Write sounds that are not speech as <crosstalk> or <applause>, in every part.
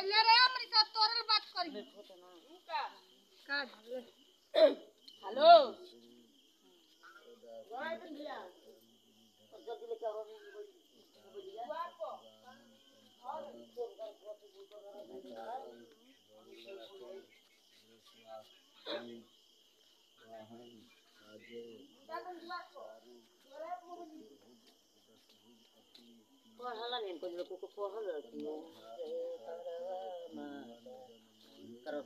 पहले रे हमरी साथ तोरल बात करी का हेलो पढ़ला नहीं कुछ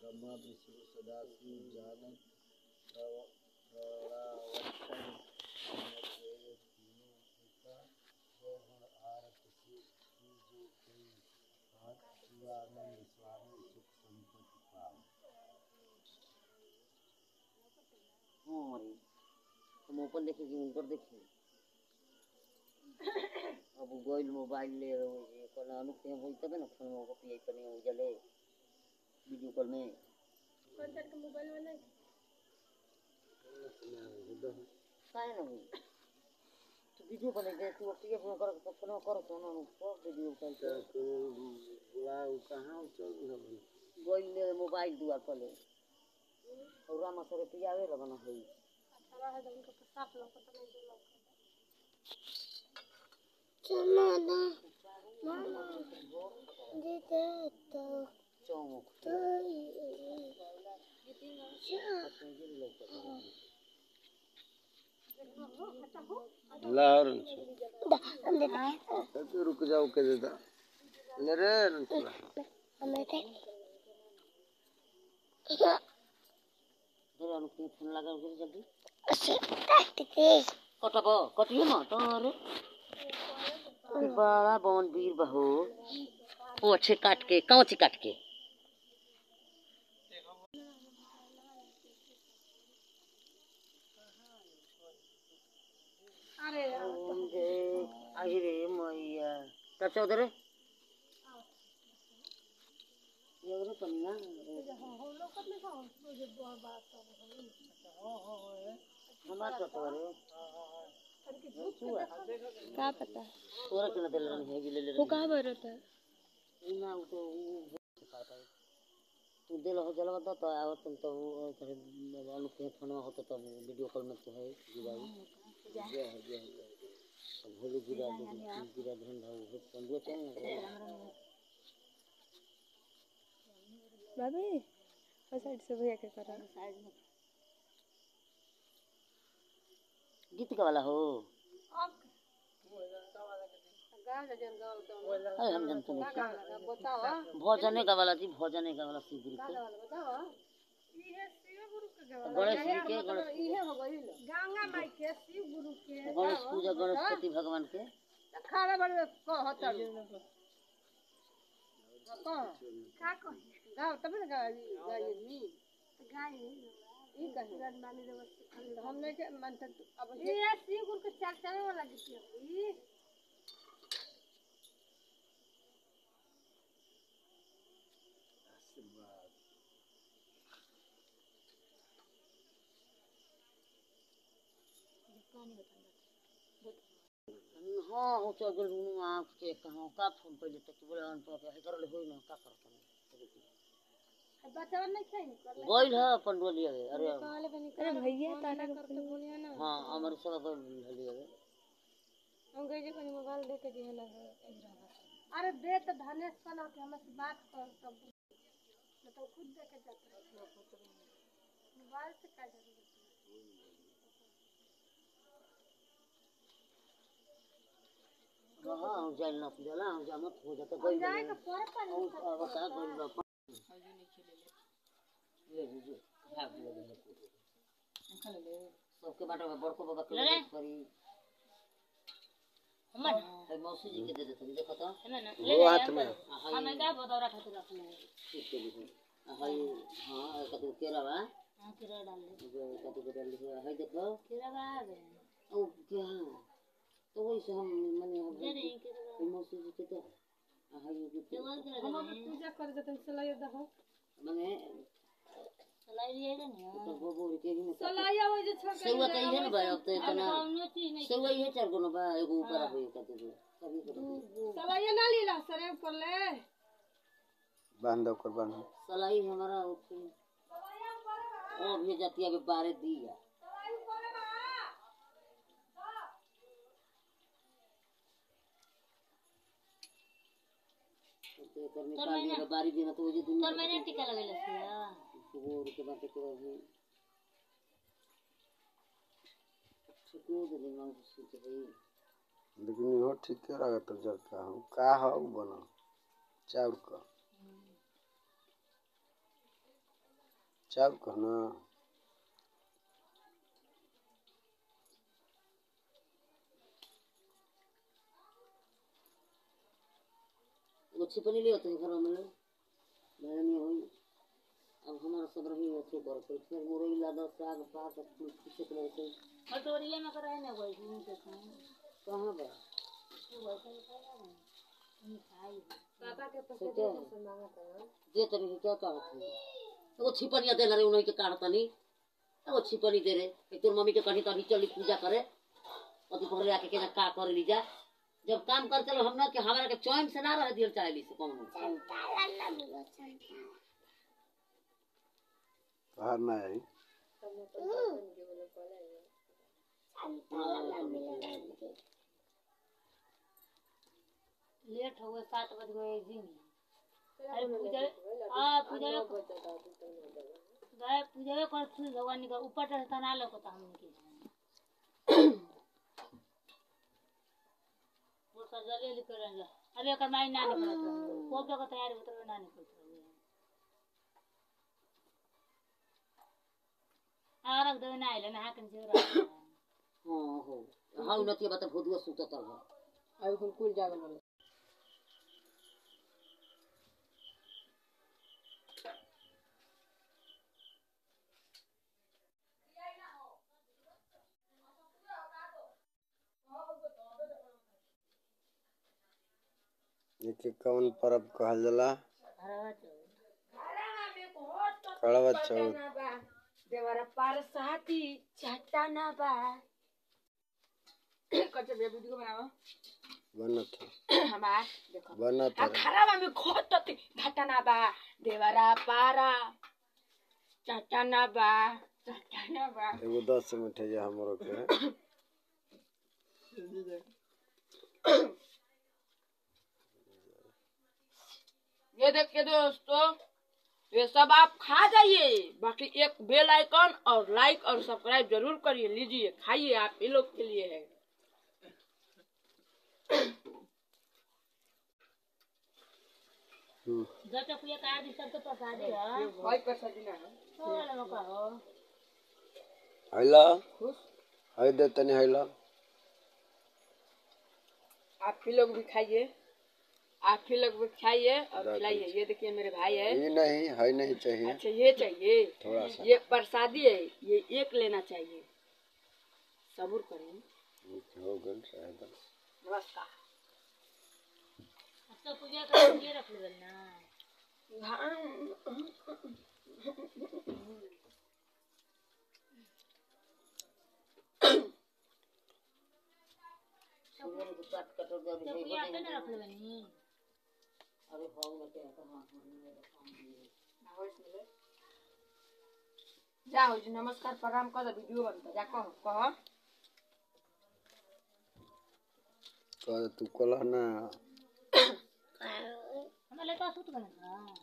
ब्रह्मा विष्णु सदाशिव जानक शिवानंद स्वामी सुख संपत्ति हाँ ऊपर देखेंगे अब गोइल मोबाइल ले ये कल अनु के होई तबे ना, फ़ोन में कॉपी करने हो जले वीडियो कॉल में कौन सा के मोबाइल नहीं काहे ना तो वीडियो बने दे तू अपने फ़ोन कर तो फ़ोन कर फ़ोन अनु को वीडियो कॉल कर बुला कहाँ चल गोइल ले मोबाइल दुआ कले। और रामा सरे पियावे लगना होई अठारह है। उनका तो साफ़ लौकत नहीं जो लौकत तो रुक जाओ के देता ले रे रंसला तेरे अनु के फ़ोन लगा जल्दी कटब कटियो न तोरे बड़ा बवन वीर बहो अच्छे काट के कांची काट के अरे रे मैया तब चौधरी ये रे पन्ना हम लौकत नहीं खाओ मुझे बहुत बात हमार चौधरी का पता तोरा के न दिल रही है ले ले वो कहाँ पर रहता है ना वो तो वो तू दिल हो जलवा तो तो आओ तुम तो वो करे अनु के फ़ोन में होता तो वीडियो कॉल में तो है गिराई जय जय भोले गिरा दे गिरा धन भाव चल ना भाभी वो साइड से भैया के कर रहा गीत का वाला हो। अरे हम जानते नहीं। भोजने का वाला जी भोजने का वाला शिव गुरु के गणेश जी के गणेश गंगा माई के शिव गुरु के गणेश पूजा गणेशपति भगवान के खाना बड़े कहत का कही गाँव तब ना गाय गाय नी गाय ई कही हमने के मन अब ये शिव गुरु के चार चार वाला गीत है ई हाँ हो चल गेल रुनु आँख के कहाँ का फ़ोन पहले तक बोले अन पर है करले होई ना का करता बच्चा नहीं खाई गोइल है? अपन है अरे अरे भैया ताना करते बोलिए ना। हाँ हमारे सब अपन है हम गए जे कहीं मोबाइल दे के दिए ना अरे दे तो धनेश कना के हमसे बात कर तब तो खुद देखे जाता मोबाइल से का ज़रूरत हाँ हम जाइल ना पूजला हम जा मत हो जाता गोइल जाए तो पर पर और बता गोइल बा अपन ले लीजिए भाग ले लीजिए सबके बाटे में बड़को बाबा के करी हमर मौसी जी के दे देते हैं, देखो तो। हमें ना हाथ में। हमें क्या बतौरा खातिर रखले है। ठीक है हाय हाँ। केरा बा। हाँ किरा डाल ले जो कतु के डाल देखो। किरा बा ओ क्या? तो वही से हम माने हम दे दे बा मौसी जी के तो हाय तो जो- हम अब पूजा कर देते सलाइया दहो। माने सलाई लिए ना तो वो बोल के ही ना सलाइया वो जे छोड़ सेवा तो ना बा अब तो इतना सेवा इहे चार गो ना बा एगो ऊपर कतु के ना लीला सरे कर ले। बाँध दो कर बाँध सलाई हमारा उठे ओ भी जाती है बारे दिया तो कर निकाल दिया बारी दिन तो जे दुनिया तोर मैंने टिका लगेले सिया वो के बात के भी छको दे दिन में सोच भाई। लेकिन हो ठीक है लगा तो का हम का हो बना चाउर का। चाउर का ना वो छिपनी ले होते हैं घर में मेरे में हुई अब हमारा सब रही अच्छे कर फिर फिर मुरई लादा साग पात किसे के वैसे कटोरिया में कराए ना कोई दिन के खाए कहाँ बा तू पापा के पास सोचे से मांगा था दे तनी क्या है एगो छिपनिया दे रे उन्हीं के काटता नहीं एगो छिपनी दे रे एक तोर मम्मी के कहीं तभी चली पूजा करे। अति पहले आके के का कर ली जा जब काम कर चलो हम ना कि हमारा के चैन से ना रह दिल चाहे ली से कौन। बाहर ना आई लेट हो गए सात बज गए एक अरे पूजा हाँ पूजा गए पूजा कर भगवान का ऊपर रहता ना लोग तो हमने की ఒకసారి జల్లి చూడండి అవి ఒక మా నాన్న కోపి ఒక తయారు ఉత్తరం నాన్న ఆరకు దవన ఆయిల నా హాకని జీవరా हाउ नतिया बता भोदुआ सुतत रह अब कुल कुल जागल के कौन पर्व कहल जाला? चौथ कड़वा चौथ देवरा पार साथी चटाना बा। कच्चे बे वीडियो बनाओ बनत हमार देखो। बनत आ खराबा में खोत घटना बा। देवरा पारा। चटाना बा। चटाना बा। एगो दस मिनट है हमरो के। ये देखिए दोस्तों ये सब आप खा जाइए। बाकी एक बेल आइकन और लाइक और सब्सक्राइब ज़रूर करिए लीजिए खाइए आप ये लोग के लिए है। तो है भाई पैसा देना है। थोड़ा लोग कहो हैला? है दे तनी हैला। आप भी लोग भी खाइए। आप भी लोग खाइए और खिलाइए। ये देखिए मेरे भाई है। ये नहीं है नहीं चाहिए। अच्छा ये चाहिए। थोड़ा सा। ये प्रसादी है ये एक लेना चाहिए। सबूर करें। हो गल शायद। नमस्कार। तो पूजा कर ये रख ले ना सुबह को काट कट दे तो पूजा ना रख ले जाओ जी नमस्कार प्रणाम कर दो वीडियो बनता जा कहो कहो। कह तू कल ना। हमें लेकर सुत गए ना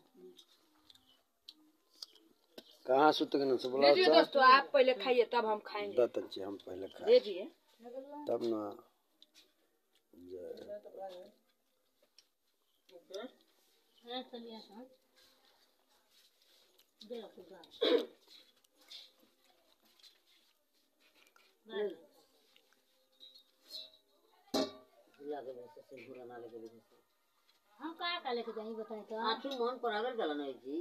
कहाँ सुत के ना से बोला लीजिए दोस्तों आप पहले खाइए तब हम खाएँगे। दत अच्छी हम पहले खाए। लीजिए तब ना। है हाँ से सिंदूर ना लगे भी हम का का लेके जाई बताई तो आठू मन पर आगल गला नहीं जी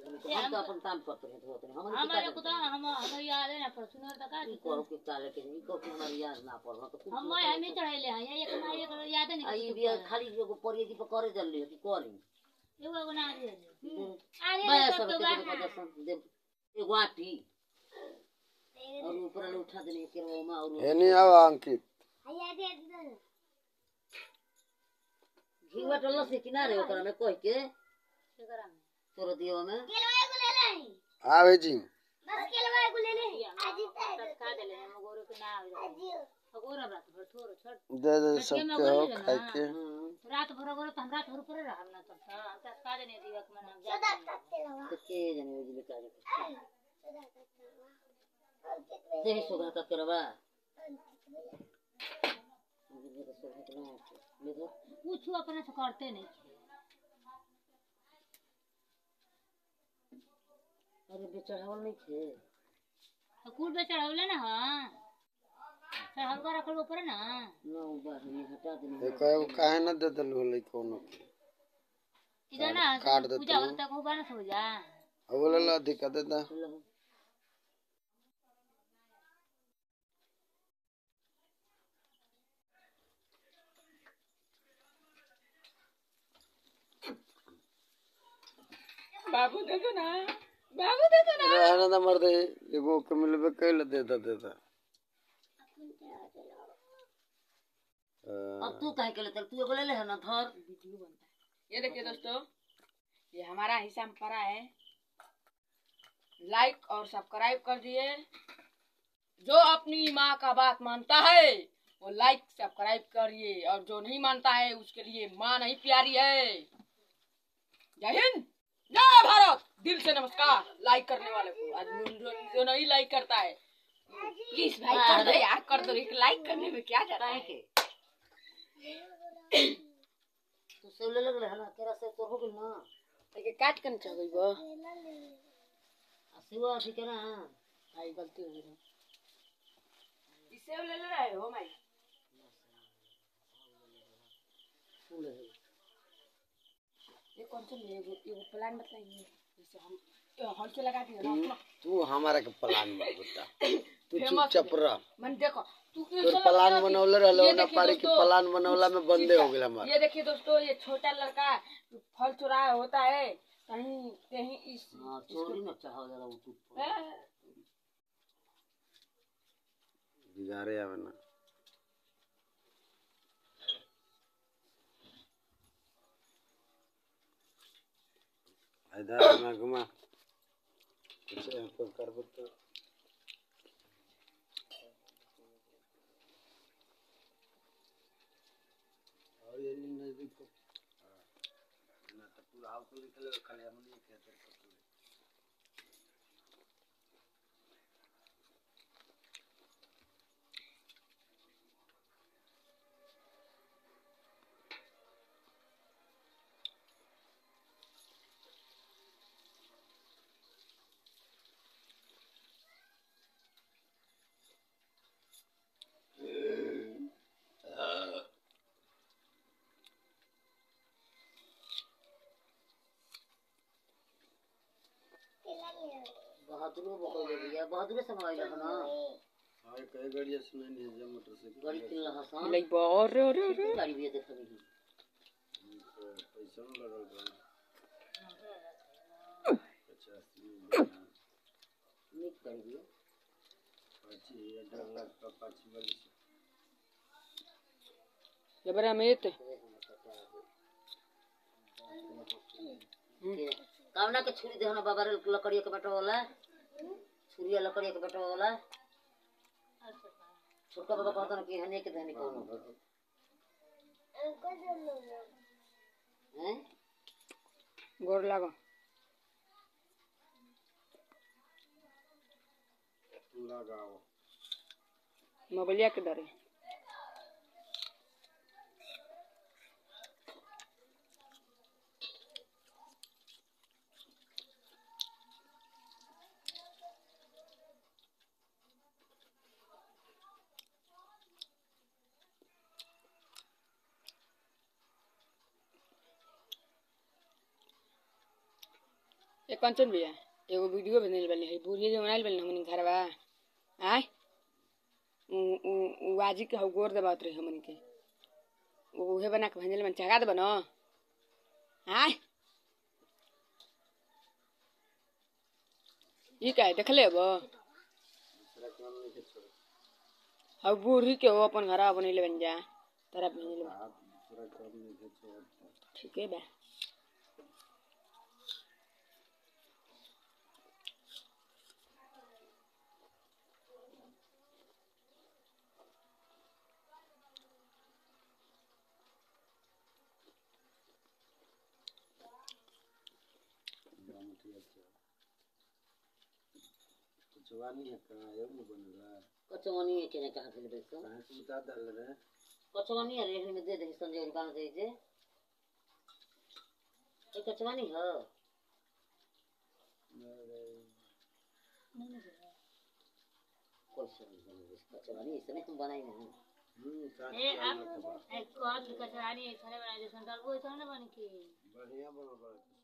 हम तो अपन काम करते। हैं होते हैं हम हमारे को तो हम हम याद है ना पर सुनर तक का करो कि के नहीं को कि हमारी याद ना पड़ना तो हम हम ही चढ़ाइले हैं एक ना एक आई भी खाली एगो परिए की करे चल रही है कि करी? एगो एगो ना दे मैं अरे सब सब तो के दे दे एगो आटी। और ऊपर वाले उठा देने के वो में और हे नहीं आओ अंकित घी बटल से किनारे ओकरा में कह के। एकरा में। तोर दियो में। आवे जी। का देले हम गोरे के ना आवे। गोरा रात भर थोरो छोड़। दे दे सबके हो खाई के। रात भर गोरे तो हम रात भर पर रहब ना तो हम तो का देने दिवक में हम जा तो के जाने वो ज़िले का देही सुधा का। करवा कुछ अपने से करते नहीं अरे बेचढ़ावल नहीं थे तो कुल पे चढ़ावले ना हाँ। चढ़ाव रखल ऊपर ना ना बाहर में हटा देने एक एगो काहे ना दे देल होले कोनो इधर ना काट देते पूजा होता को बना सो जा। अब बोले ला अधिक दे दा। बाबू दे दो ना बाबू दे दो रहने ना मर दे एगो के मिलबे कैले दे दा दे दा अब तू काहे के ले तू ले ले है ना धर। ये देखिए दोस्तों ये हमारा हिस्सा में पड़ा है। लाइक और सब्सक्राइब कर दिए। जो अपनी माँ का बात मानता है वो लाइक सब्सक्राइब करिए। और जो नहीं मानता है उसके लिए माँ नहीं प्यारी है। जय हिंद जय भारत। दिल से नमस्कार। लाइक करने वाले को। आज जो, नहीं लाइक करता है प्लीज़ भाई कर दो यार कर दो। एक लाइक करने में क्या जाता है? तू से ले लगले है ना तेरा से तो हो गेल ना लेकिन काट कर चाहिए वो आ सिवा ठीक है ना? भाई गलती हो गई इसे ले ले रहे हो भाई तू ले ले ये कौन सा ले एगो प्लान बताइए। जैसे हम हॉल से लगा दिया ना तू हमारा के प्लान में बता। <coughs> चुपचाप मन देखो तू तोर प्लान बनौले रहलो ना पारी के प्लान बनौला में बंदे हो गेल हमार। ये देखिए दोस्तों ये छोटा लड़का फल चुराया होता है। कहीं कहीं इस हाँ चोरी न चाहो जरा वो तू बिगाड़े आवे ना इधर घुमा। कुछ करबो तो ये नज़दीक को ना तो पूरा हाउ को निकले खाली हम नहीं कहते बहादुर बकल दे दिया बहादुर से लखना हाँ कई गाड़ी सुने नहीं है मोटरसाइकिल गाड़ी किन लहा सा लाइक बहुत रे रे रे। गाड़ी भी देख रही पैसा न लगल बा पचासी निक गाड़ी भी पच्चीस डेढ़ लाख का पाँच वाली जबरा अमित। कावना के छुरी देहना बाबा रे लकड़िया के बेटा वाला लकड़ी एक बटो वाला छोटका बाबा कहता ना कि हने के देने कौन हैं? गोर लागो। लगाओ। मोबाइलिया के दरे। ए कंचन भैया एगो वीडियो बनल बनी है बुढ़िया जो बनाइल बनी हमनी घरवा। आय आजी के हउ गोर दबावत रही हमनी के। उहे बना के भेजल बन चगा देबन आय। ई का है देखले अब हउ बूढ़ी के हो अपन घरवा बनैले बन जा तोरा भेजल बा ठीके बा। जवानी है कहाँ है वो बन रहा है है केने कहाँ से लेबै तो से उतार डाल रहे कचौनी है रेहड़ी में दे दे संजय दुकान से जे ये कचौनी है कैसे कचौनी इसमें हम बनाई नहीं ए, आप के एक कौन कचरानी ऐसा बनाए जैसे डालबो ऐसा ना बन के। बढ़िया बनो बड़ा